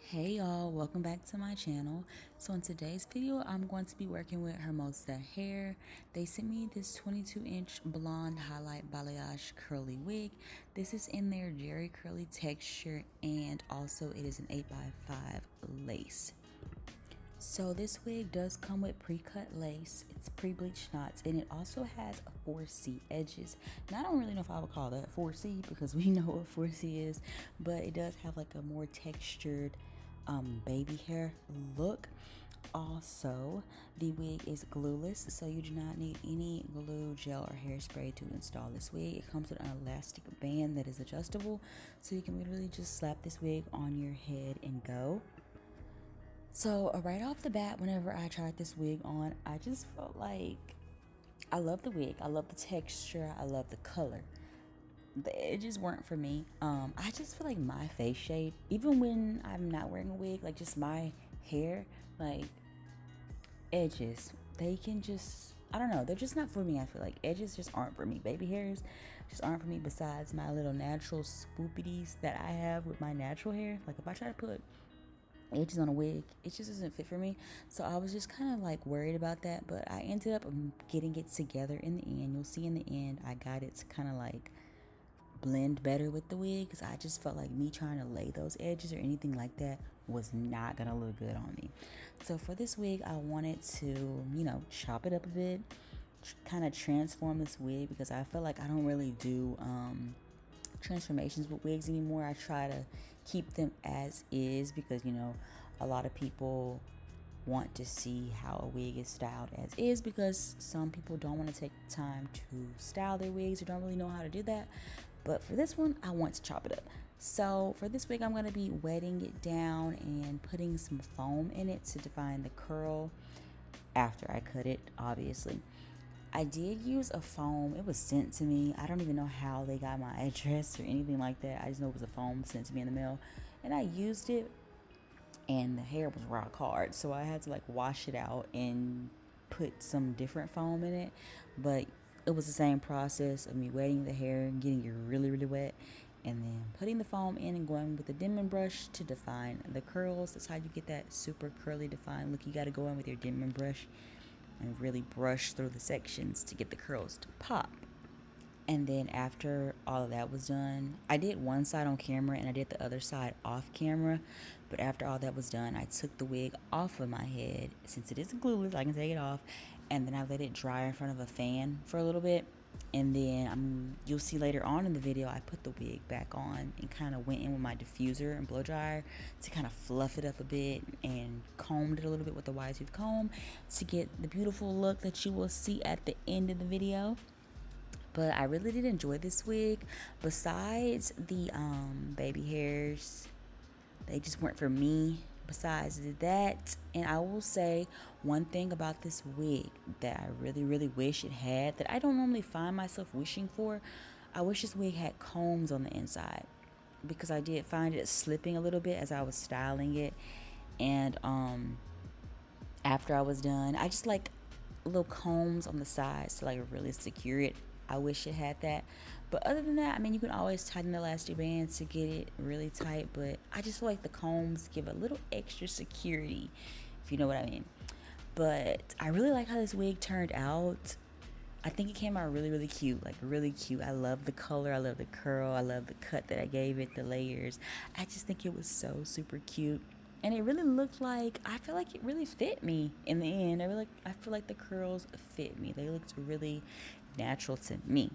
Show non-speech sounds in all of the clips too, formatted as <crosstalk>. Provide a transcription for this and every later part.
Hey y'all, welcome back to my channel. So in today's video, I'm going to be working with Hermosa Hair. They sent me this 22 inch blonde highlight balayage curly wig. This is in their Jerry curly texture and also it is an 8x5 lace. So this wig does come with pre-cut lace, it's pre-bleached knots, and it also has a 4C edges. Now I don't really know if I would call that 4C because we <laughs> know what 4C is, but it does have like a more textured um, baby hair look. Also, the wig is glueless, so you do not need any glue, gel, or hairspray to install this wig. It comes with an elastic band that is adjustable, so you can literally just slap this wig on your head and go. So, uh, right off the bat, whenever I tried this wig on, I just felt like I love the wig. I love the texture. I love the color. The edges weren't for me. Um, I just feel like my face shape, even when I'm not wearing a wig, like just my hair, like edges, they can just, I don't know, they're just not for me. I feel like edges just aren't for me. Baby hairs just aren't for me, besides my little natural spoopities that I have with my natural hair. Like if I try to put edges on a wig. It just doesn't fit for me. So i was just kind of like worried about that but i ended up um, getting it together in the end. You'll see in the end i got it to kind of like blend better with the wig because i just felt like me trying to lay those edges or anything like that was not gonna look good on me. So for this wig i wanted to you know chop it up a bit kind of transform this wig because i feel like i don't really do um transformations with wigs anymore. I try to keep them as is because you know a lot of people want to see how a wig is styled as is because some people don't want to take the time to style their wigs or don't really know how to do that. But for this one, I want to chop it up. So for this wig, I'm going to be wetting it down and putting some foam in it to define the curl after I cut it, obviously. I did use a foam. It was sent to me. I don't even know how they got my <laughs> address or anything like that. I just know it was a foam sent to me in the mail. And I used it and the hair was rock hard. So I had to like wash it out and put some different foam in it. But it was the same process of me wetting the hair and getting it really, really wet. And then putting the foam in and going with the Denman brush to define the curls. That's how you get that super curly defined look. You got to go in with your Denman brush and really brush through the sections to get the curls to pop. And then after all of that was done, I did one side on camera and I did the other side off camera. But after all that was done, I took the wig off of my head since it is glueless, I can take it off. And then I let it dry in front of a fan for a little bit and then I'm, you'll see later on in the video I put the wig back on and kind of went in with my diffuser and blow dryer to kind of fluff it up a bit and combed it a little bit with the wide tooth comb to get the beautiful look that you will see at the end of the video. But I really did enjoy this wig. Besides the um, baby hairs they just weren't for me besides that and i will say one thing about this wig that i really really wish it had that i don't normally find myself wishing for i wish this wig had combs on the inside because i did find it slipping a little bit as i was styling it. And um after i was done i just like little combs on the sides to like really secure it I wish it had that. But other than that, I mean, you can always tighten the elastic band to get it really tight. But I just feel like the combs give a little extra security, if you know what I mean. But I really like how this wig turned out. I think it came out really, really cute. Like, really cute. I love the color. I love the curl. I love the cut that I gave it, the layers. I just think it was so super cute. And it really looked like, I feel like it really fit me in the end. I, really, I feel like the curls fit me. They looked really natural to me.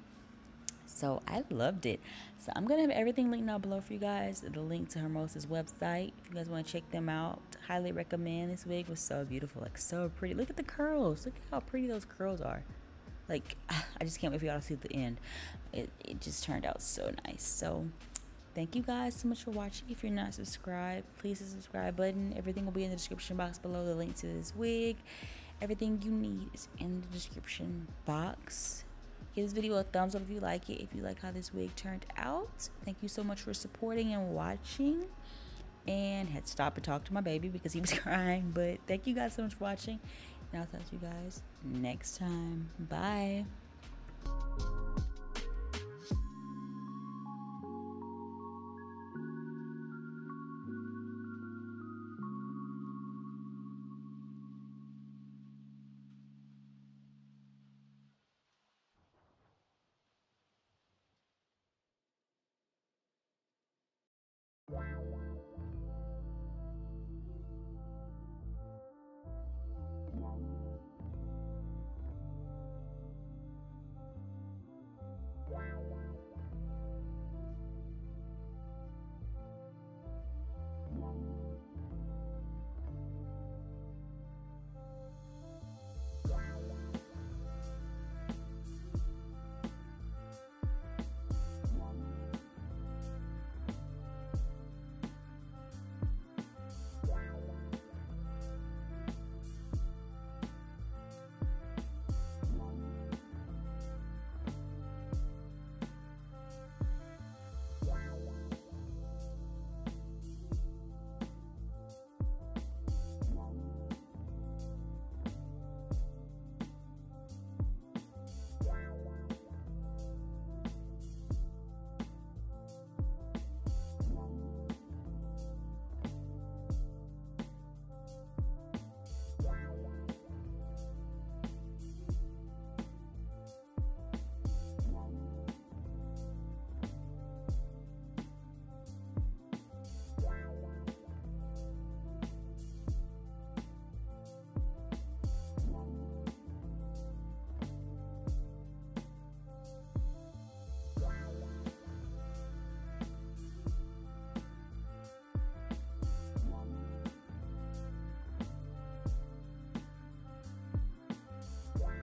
So I loved it. So I'm gonna have everything linked down below for you guys. The link to Hermosa's website. If you guys want to check them out, highly recommend. This wig was so beautiful, like so pretty. Look at the curls. Look at how pretty those curls are. Like <laughs> I just can't wait for y'all to see the end. It it just turned out so nice. So thank you guys so much for watching. If you're not subscribed, please hit the subscribe button. Everything will be in the description box below. The link to this wig. Everything you need is in the description box. Give this video a thumbs up if you like it. If you like how this wig turned out. Thank you so much for supporting and watching. and had to stop and talk to my baby because he was <laughs> crying. But thank you guys so much for watching. And I'll talk to you guys next time. Bye.